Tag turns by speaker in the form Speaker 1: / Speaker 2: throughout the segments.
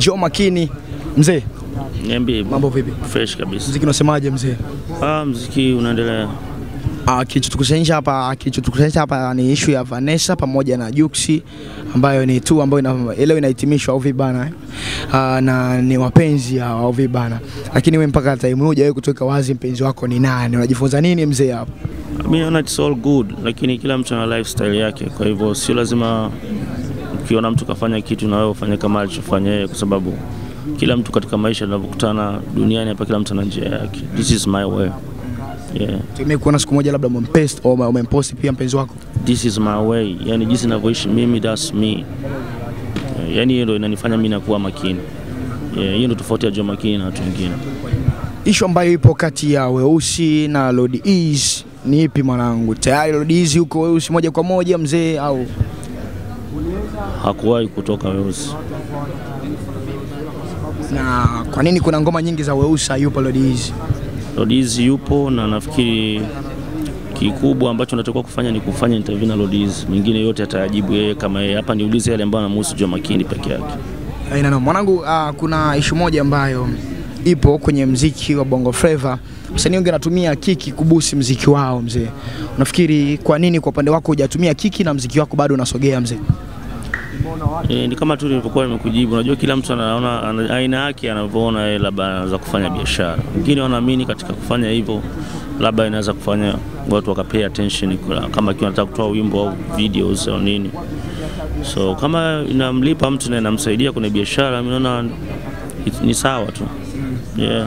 Speaker 1: Joe Makini mzee,
Speaker 2: Niambie
Speaker 1: mambo vipi?
Speaker 2: fresh kabisa.
Speaker 1: Mziki unasemaje mzee?
Speaker 2: Ah, mziki unaendelea.
Speaker 1: Ah, kilichotukusanyisha hapa kilichotukusanyisha hapa ni issue ya Vanessa pamoja na Juksi ambayo ni tu ambayo ina, leo inahitimishwa au vibana eh? Ah, na ni wapenzi hao au vibana, lakini wewe mpaka time hii hujawahi kutoka wazi mpenzi wako ni nani? Unajifunza nini mzee hapo?
Speaker 2: Mimi naona it's all good, lakini kila mtu ana lifestyle yake, kwa hivyo sio lazima ukiona mtu kafanya kitu na wewe ufanye kama alichofanya yeye, kwa sababu kila mtu katika maisha tunavyokutana duniani hapa, kila mtu ana njia yake. This is my way. Yeah.
Speaker 1: Tumewahi kuona siku moja labda umempost au umempost pia mpenzi wako?
Speaker 2: This is my way. Yani jinsi ninavyoishi mimi, that's me. Yeah, Yani hiyo ndio inanifanya mimi nakuwa makini. Yeah, hiyo ndio tofauti ya Joh Makini na watu wengine.
Speaker 1: Ishu ambayo ipo kati ya Weusi na Lord Ease ni ipi mwanangu? Tayari Lord Ease yuko Weusi moja kwa moja mzee au
Speaker 2: Hakuwahi kutoka weusi.
Speaker 1: na kwa nini kuna ngoma nyingi za Weusi hayupo Lodizi?
Speaker 2: Lodizi yupo na nafikiri kikubwa ambacho natakiwa kufanya ni kufanya interview na Lodizi. Mengine yote atayajibu yeye kama yeye. Hapa niulize yale ambayo anamhusu Joh Makini peke yake.
Speaker 1: Aina no. mwanangu, uh, kuna ishu moja ambayo ipo kwenye mziki wa Bongo Flava. Wasanii wengi wanatumia kiki kubusi mziki wao mzee. Unafikiri kwa nini kwa upande wako hujatumia kiki na mziki wako bado unasogea mzee?
Speaker 2: E, ni kama tu nilivyokuwa nimekujibu. Unajua kila mtu anaona aina yake anavyoona yeye labda anaweza kufanya biashara. Wengine wanaamini katika kufanya hivyo labda inaweza kufanya watu wakapay attention kama kiwa anataka kutoa wimbo au videos au nini. So kama inamlipa mtu na inamsaidia kwenye biashara, mimi naona ni sawa tu. Yeah.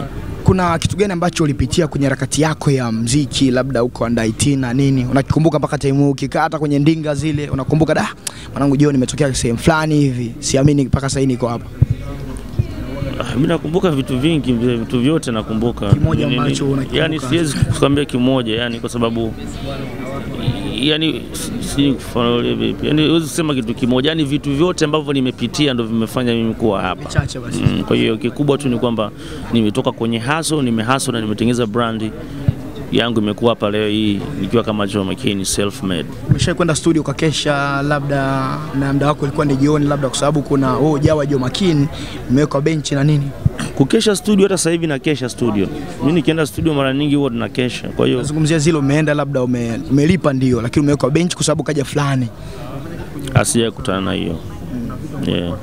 Speaker 1: Kuna kitu gani ambacho ulipitia kwenye harakati yako ya mziki, labda huko under 18 na nini, unakikumbuka mpaka time ukikaa hata kwenye ndinga zile, unakumbuka da, mwanangu Joe, nimetokea sehemu fulani hivi, siamini mpaka sasa niko hapa.
Speaker 2: Ah, Mimi nakumbuka vitu vingi, vitu vyote nakumbuka.
Speaker 1: Kimoja ambacho unakikumbuka.
Speaker 2: Yani siwezi kukwambia kimoja, yani kwa sababu yani si kufanulia vipi, yani huwezi kusema kitu kimoja, yani vitu vyote ambavyo nimepitia ndo vimefanya mimi kuwa hapa. Mm, kwa hiyo kikubwa tu ni kwamba nimetoka kwenye haso, nimehaso na nimetengeneza brandi yangu imekuwa hapa leo hii nikiwa kama Joh Makini self made.
Speaker 1: Umeshawahi kwenda studio ukakesha labda na muda wako ulikuwa ni jioni, labda kwa sababu kuna oh, jawa Joh Makini mmewekwa benchi na nini?
Speaker 2: Kukesha studio, hata sasa hivi nakesha studio. Mimi nikienda studio mara nyingi huwa tunakesha, kwa hiyo
Speaker 1: Nazungumzia zile umeenda labda ume, umelipa ndio, lakini umewekwa benchi kwa sababu kaja fulani.
Speaker 2: asija kutana na hiyo mm. yeah.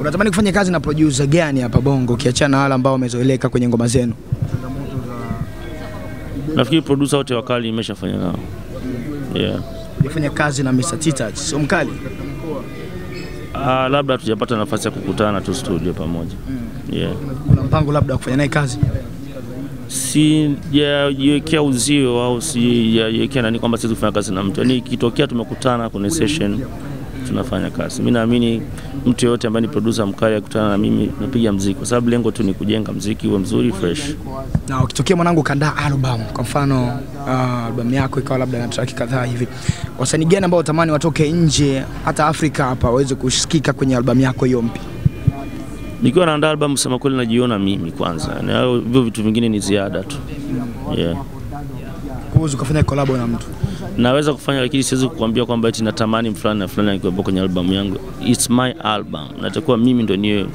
Speaker 1: Unatamani kufanya kazi na producer gani hapa Bongo ukiachana na wale ambao wamezoeleka kwenye ngoma zenu?
Speaker 2: Nafikiri producer wote wakali nimeshafanya nao yeah.
Speaker 1: Ulifanya kazi na Mr. Tita, sio mkali?
Speaker 2: Ah, labda tujapata nafasi ya kukutana tu studio pamoja yeah.
Speaker 1: Kuna mpango labda kufanya naye kazi?
Speaker 2: Sijajiwekea uzio au sijajiwekea nani kwamba siwezi kufanya kazi na mtu, yaani ikitokea tumekutana kwenye session tunafanya kazi. Mimi naamini mtu yoyote ambaye ni producer mkali akutana na mimi napiga mziki, kwa sababu lengo tu ni kujenga mziki uwe mzuri fresh.
Speaker 1: Na ukitokea mwanangu kandaa album, kwa mfano uh, album yako ikawa labda na track kadhaa hivi, wasanii gani ambao utamani watoke nje hata Afrika hapa waweze kusikika kwenye album yako hiyo mpya?
Speaker 2: Nikiwa naandaa album, sema kweli, najiona mimi kwanza, na hiyo hivyo vitu vingine ni ziada tu yeah.
Speaker 1: Uweze ukafanya collab na mtu
Speaker 2: naweza kufanya lakini siwezi kukuambia kwamba eti natamani fulani na fulani akiwepo kwenye albamu yangu. It's my album, natakuwa mimi ndo niwe,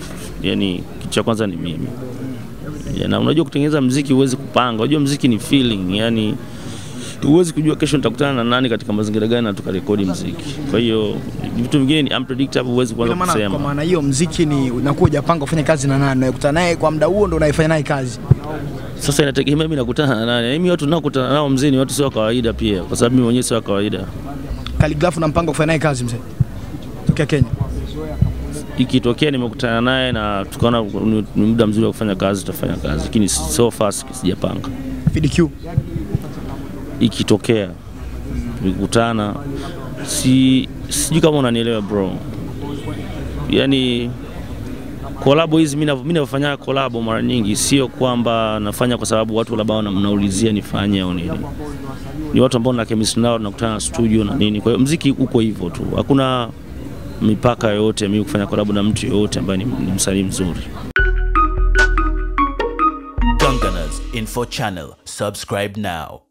Speaker 2: yani kitu cha kwanza ni mimi yeah, na unajua kutengeneza mziki huwezi kupanga, unajua mziki ni feeling, yani huwezi kujua kesho nitakutana na nani katika mazingira gani na tukarekodi mziki. Kwa hiyo vitu vingine ni unpredictable, huwezi kuanza
Speaker 1: kusema. kwa maana hiyo mziki ni unakuwa hujapanga kufanya kazi na nani, unakutana naye kwa muda huo ndo unaifanya naye kazi.
Speaker 2: Sasa inategemea mimi nakutana na nani. Mimi watu ninakutana nao mzee ni watu sio wa kawaida pia, kwa sababu mimi mwenyewe sio wa kawaida.
Speaker 1: Kaligrafu na mpango kufanya naye kazi mzee? Tokea Kenya.
Speaker 2: ikitokea nimekutana naye na tukaona ni muda mzuri wa kufanya kazi, tutafanya kazi, lakini so far sijapanga.
Speaker 1: FDQ.
Speaker 2: Ikitokea nikutana, si sijui kama unanielewa bro, yani kolabo hizi mimi navyo- mimi navyofanya kolabo mara nyingi sio kwamba nafanya kwa sababu watu labda wanaulizia nifanye au nini. Ni watu ambao na chemistry nao tunakutana na studio na nini. Kwa hiyo mziki uko hivyo tu, hakuna mipaka yoyote mimi kufanya kolabo na mtu yoyote ambaye ni, ni msanii mzuri.
Speaker 3: Gunganers Info Channel. Subscribe now.